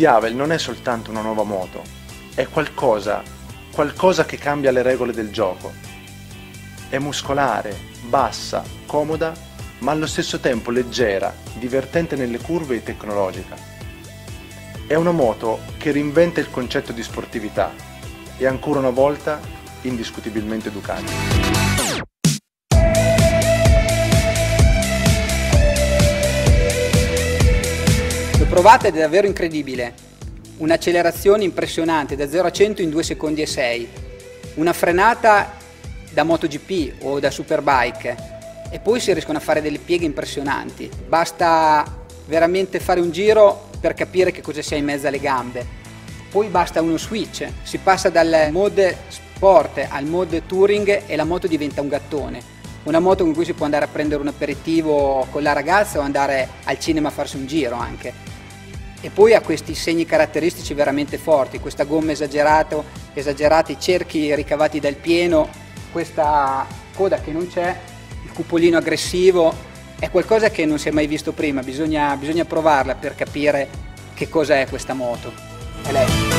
Diavel non è soltanto una nuova moto, è qualcosa, qualcosa che cambia le regole del gioco. È muscolare, bassa, comoda, ma allo stesso tempo leggera, divertente nelle curve e tecnologica. È una moto che reinventa il concetto di sportività e ancora una volta indiscutibilmente Ducati. L'ho provata ed è davvero incredibile. Un'accelerazione impressionante da 0 a 100 in 2 secondi e 6. Una frenata da MotoGP o da Superbike e poi si riescono a fare delle pieghe impressionanti. Basta veramente fare un giro per capire che cosa sia in mezzo alle gambe. Poi basta uno switch, si passa dal mode sport al mode touring e la moto diventa un gattone. Una moto con cui si può andare a prendere un aperitivo con la ragazza o andare al cinema a farsi un giro anche. E poi ha questi segni caratteristici veramente forti, questa gomma esagerata, esagerata, i cerchi ricavati dal pieno, questa coda che non c'è il cupolino aggressivo, è qualcosa che non si è mai visto prima, bisogna, bisogna provarla per capire che cosa è questa moto. È lei.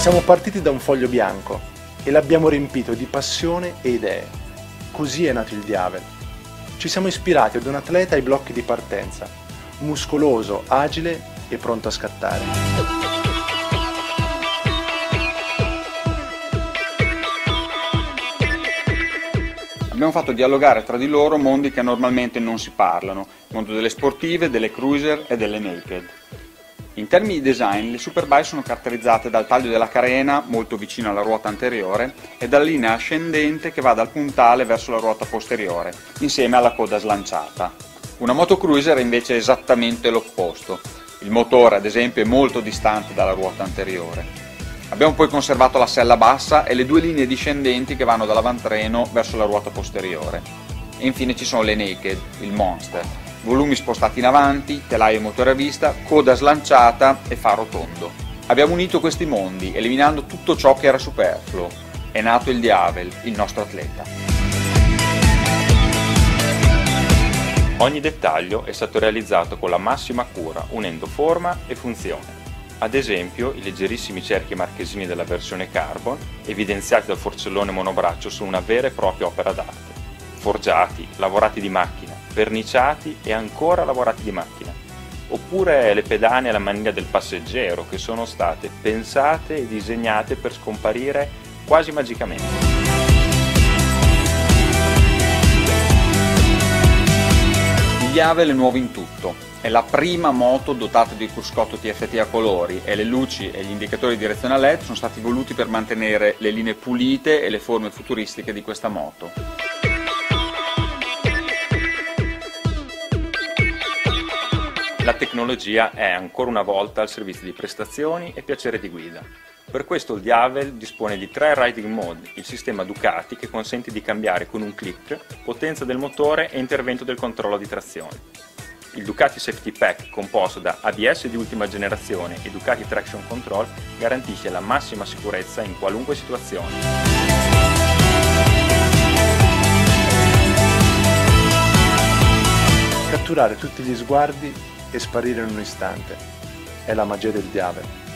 Siamo partiti da un foglio bianco e l'abbiamo riempito di passione e idee. Così è nato il Diavel. Ci siamo ispirati ad un atleta ai blocchi di partenza, muscoloso, agile e pronto a scattare. Abbiamo fatto dialogare tra di loro mondi che normalmente non si parlano, il mondo delle sportive, delle cruiser e delle naked. In termini di design, le Superbike sono caratterizzate dal taglio della carena, molto vicino alla ruota anteriore, e dalla linea ascendente che va dal puntale verso la ruota posteriore, insieme alla coda slanciata. Una motocruiser è invece esattamente l'opposto. Il motore, ad esempio, è molto distante dalla ruota anteriore. Abbiamo poi conservato la sella bassa e le due linee discendenti che vanno dall'avantreno verso la ruota posteriore. E infine ci sono le naked, il monster, volumi spostati in avanti, telaio e motore a vista, coda slanciata e faro tondo. Abbiamo unito questi mondi, eliminando tutto ciò che era superfluo. È nato il Diavel, il nostro atleta. Ogni dettaglio è stato realizzato con la massima cura, unendo forma e funzione. Ad esempio, i leggerissimi cerchi marchesini della versione Carbon, evidenziati dal forcellone monobraccio su una vera e propria opera d'arte. Forgiati, lavorati di macchina, verniciati e ancora lavorati di macchina. Oppure le pedane alla maniglia del passeggero che sono state pensate e disegnate per scomparire quasi magicamente. Il Yavel è nuovo in tutto, è la prima moto dotata di cruscotto TFT a colori e le luci e gli indicatori di direzione a LED sono stati voluti per mantenere le linee pulite e le forme futuristiche di questa moto. La tecnologia è ancora una volta al servizio di prestazioni e piacere di guida. Per questo il Diavel dispone di tre Riding Mode, il sistema Ducati che consente di cambiare con un clic potenza del motore e intervento del controllo di trazione. Il Ducati Safety Pack, composto da ABS di ultima generazione e Ducati Traction Control, garantisce la massima sicurezza in qualunque situazione. Catturare tutti gli sguardi e sparire in un istante. È la magia del Diavel.